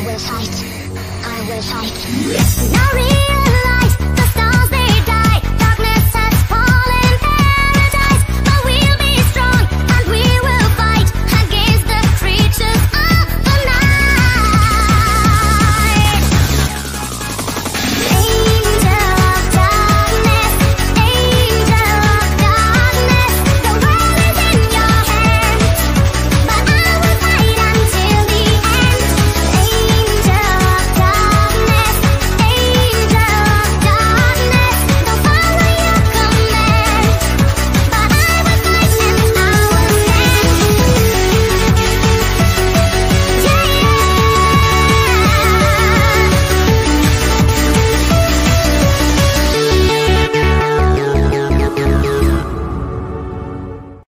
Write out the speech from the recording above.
I will fight. I will fight. No.